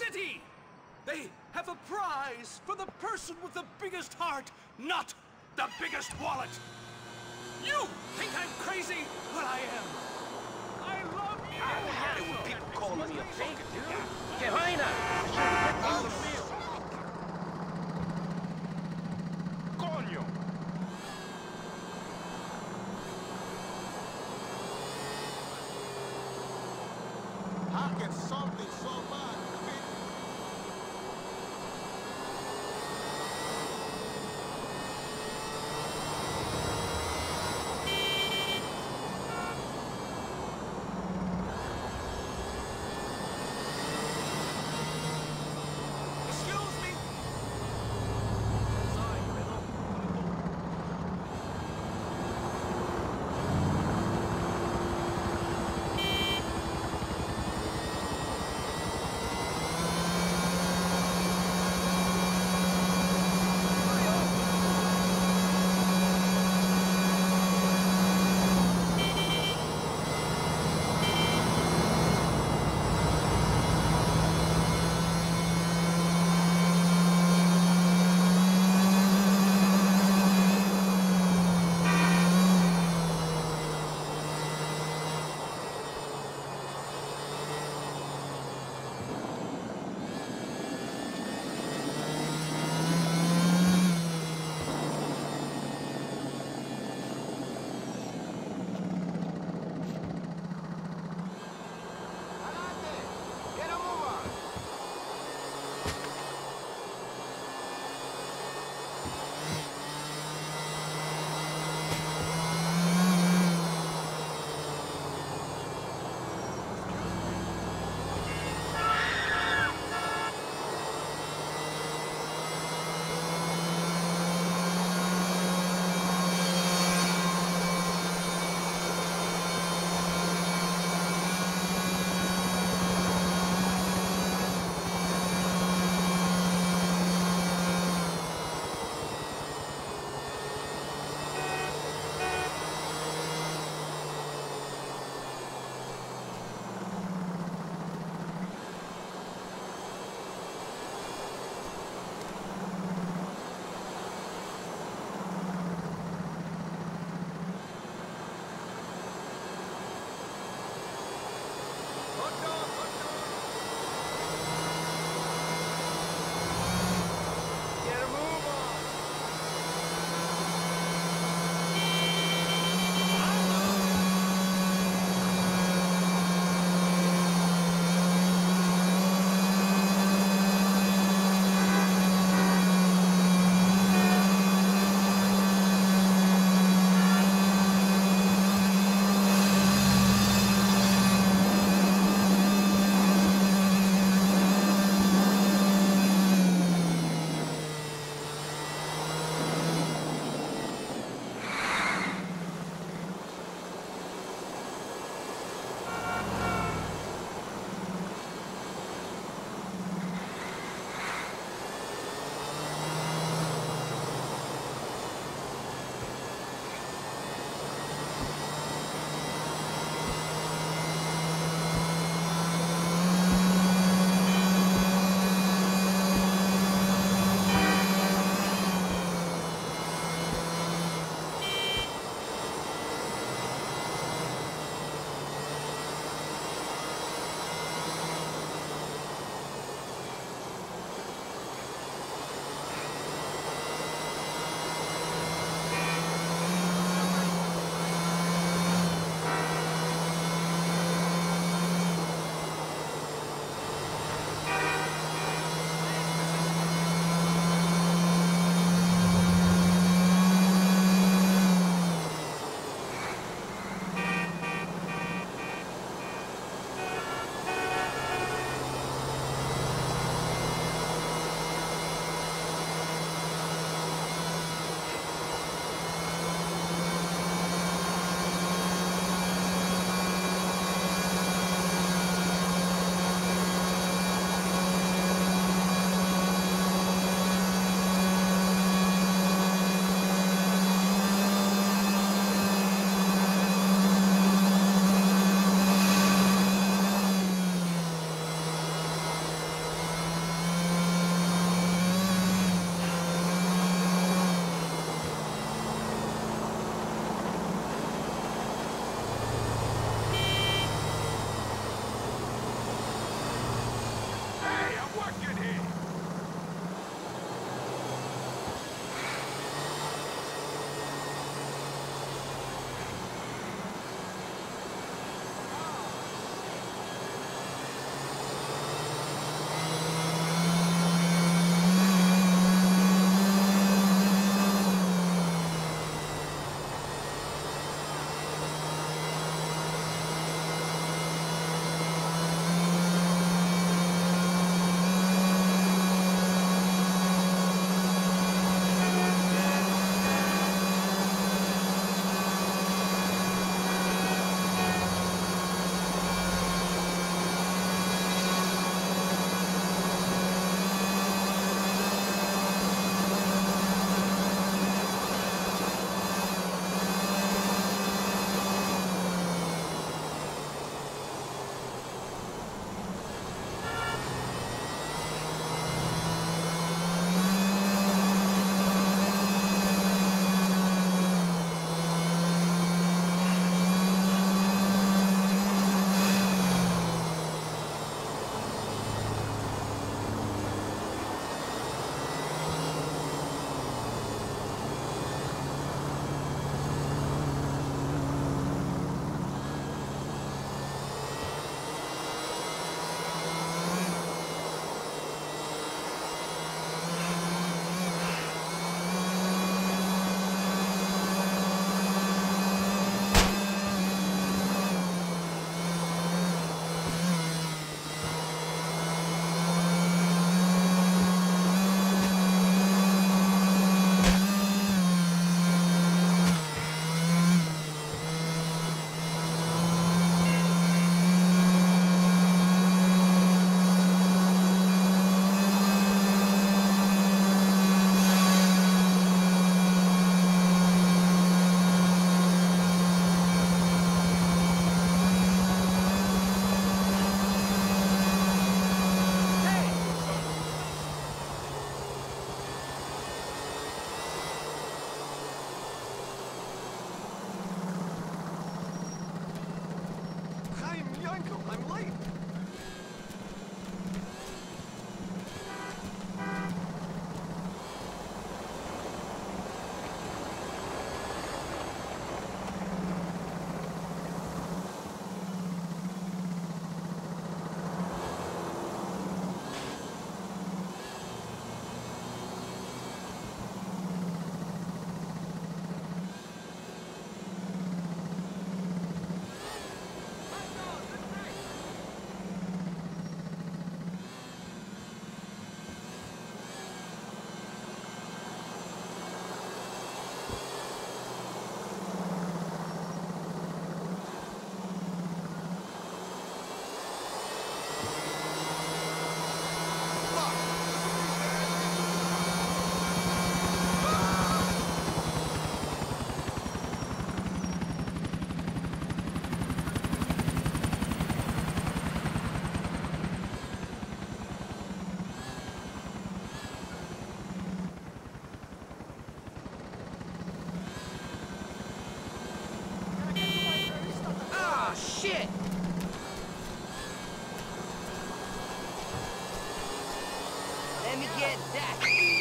city! They have a prize for the person with the biggest heart, not the biggest wallet! You think I'm crazy? Well, I am. I love you! Ah, why would people call me a fake, dude? ¡Que vaina! ¡Coño! How can so Let me get that.